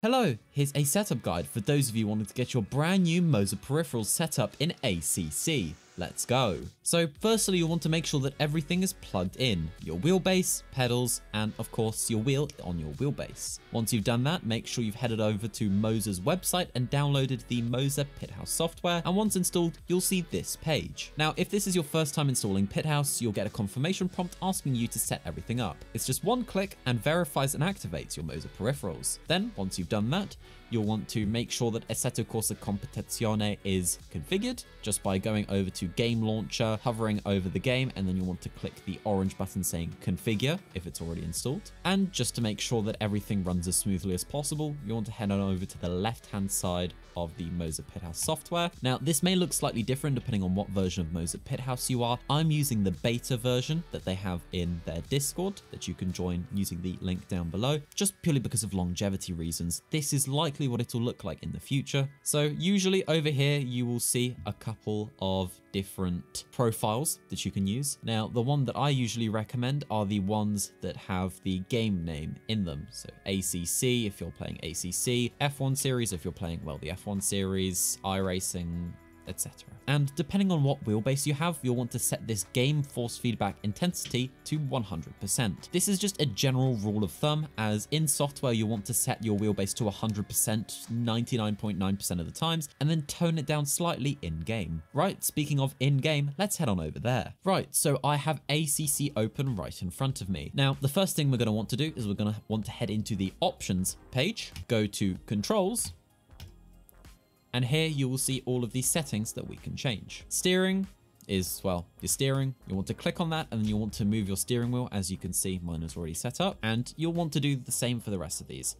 Hello, here's a setup guide for those of you wanting to get your brand new Moza peripherals set up in ACC. Let's go. So firstly, you'll want to make sure that everything is plugged in. Your wheelbase, pedals, and of course your wheel on your wheelbase. Once you've done that, make sure you've headed over to Moza's website and downloaded the Moza Pithouse software. And once installed, you'll see this page. Now, if this is your first time installing Pithouse, you'll get a confirmation prompt asking you to set everything up. It's just one click and verifies and activates your Moza peripherals. Then, once you've done that, you'll want to make sure that Assetto Corsa Competizione is configured just by going over to Game Launcher, hovering over the game, and then you'll want to click the orange button saying configure if it's already installed. And just to make sure that everything runs as smoothly as possible, you want to head on over to the left-hand side of the Moza Pithouse software. Now, this may look slightly different depending on what version of Moza Pithouse you are. I'm using the beta version that they have in their Discord that you can join using the link down below, just purely because of longevity reasons. This is likely what it'll look like in the future. So usually over here, you will see a couple of different profiles that you can use. Now, the one that I usually recommend are the ones that have the game name in them. So ACC if you're playing ACC, F1 series if you're playing, well, the F1 series, iRacing, etc. And depending on what wheelbase you have, you'll want to set this game force feedback intensity to 100%. This is just a general rule of thumb, as in software, you want to set your wheelbase to 100% 99.9% of the times, and then tone it down slightly in-game. Right, speaking of in-game, let's head on over there. Right, so I have ACC open right in front of me. Now, the first thing we're going to want to do is we're going to want to head into the options page, go to controls, and here you will see all of these settings that we can change. Steering is, well, your steering. You want to click on that and then you want to move your steering wheel. As you can see, mine is already set up and you'll want to do the same for the rest of these.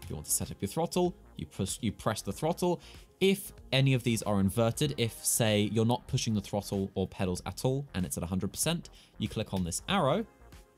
If you want to set up your throttle, you push, you press the throttle. If any of these are inverted, if say you're not pushing the throttle or pedals at all and it's at 100%, you click on this arrow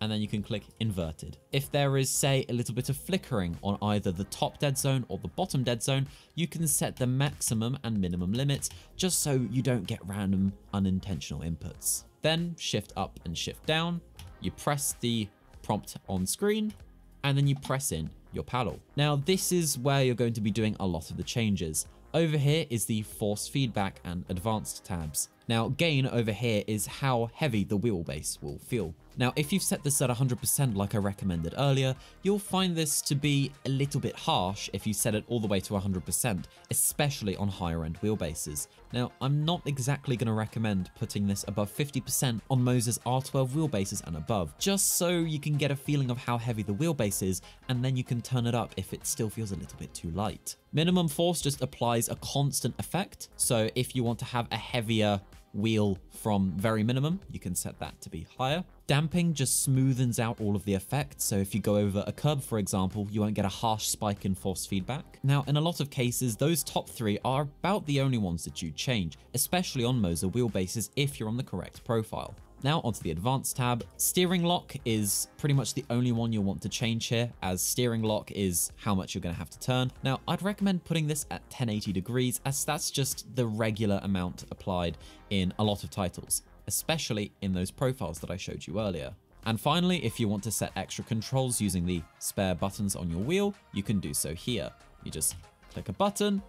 and then you can click inverted. If there is, say, a little bit of flickering on either the top dead zone or the bottom dead zone, you can set the maximum and minimum limits just so you don't get random unintentional inputs. Then shift up and shift down, you press the prompt on screen, and then you press in your paddle. Now, this is where you're going to be doing a lot of the changes. Over here is the force feedback and advanced tabs. Now, gain over here is how heavy the wheelbase will feel. Now, if you've set this at 100% like I recommended earlier, you'll find this to be a little bit harsh if you set it all the way to 100%, especially on higher end wheelbases. Now, I'm not exactly going to recommend putting this above 50% on Moza's R12 wheelbases and above, just so you can get a feeling of how heavy the wheelbase is, and then you can turn it up if it still feels a little bit too light. Minimum force just applies a constant effect, so if you want to have a heavier wheel from very minimum, you can set that to be higher. Damping just smoothens out all of the effects, so if you go over a curb, for example, you won't get a harsh spike in force feedback. Now, in a lot of cases, those top three are about the only ones that you change, especially on Moza wheelbases if you're on the correct profile. Now onto the advanced tab. Steering lock is pretty much the only one you'll want to change here as steering lock is how much you're going to have to turn. Now I'd recommend putting this at 1080 degrees as that's just the regular amount applied in a lot of titles, especially in those profiles that I showed you earlier. And finally, if you want to set extra controls using the spare buttons on your wheel, you can do so here. You just click a button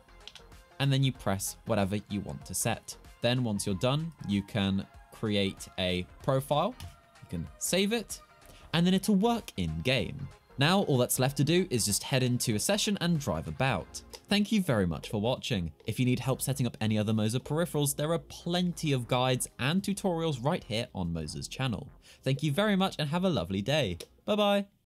and then you press whatever you want to set. Then once you're done, you can create a profile, you can save it, and then it'll work in game. Now all that's left to do is just head into a session and drive about. Thank you very much for watching. If you need help setting up any other Moza peripherals, there are plenty of guides and tutorials right here on Moza's channel. Thank you very much and have a lovely day. Bye bye.